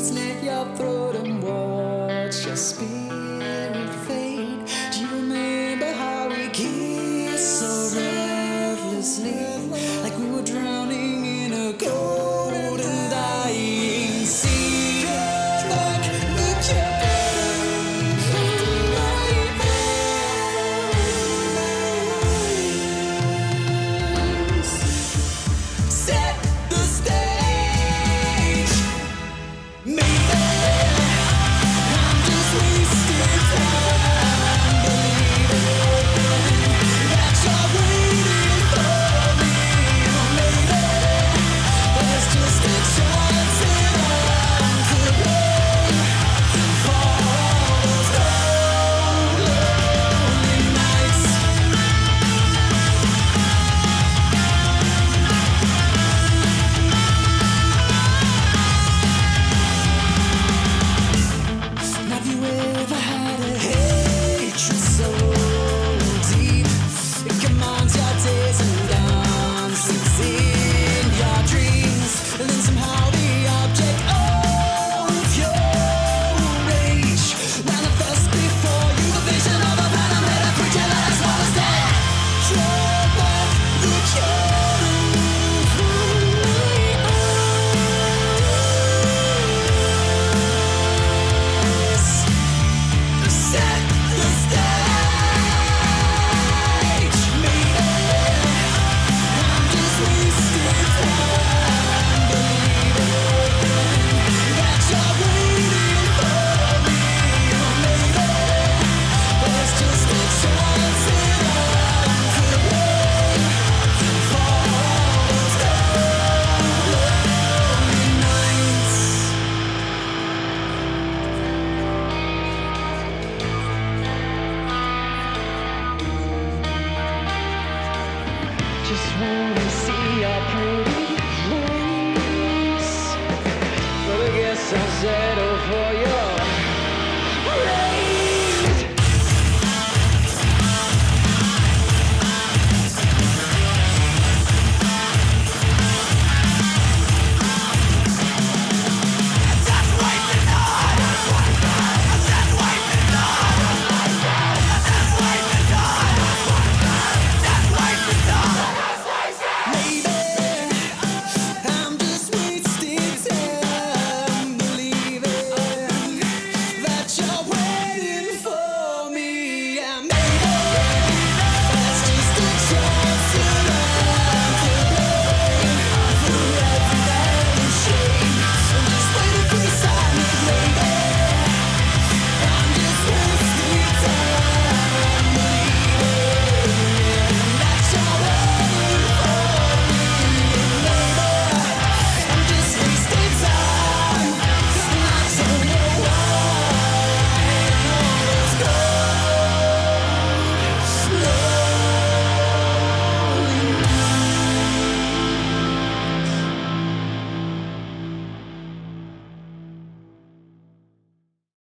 Please let your throat and watch your spirit fade. Do you remember how we kissed? home.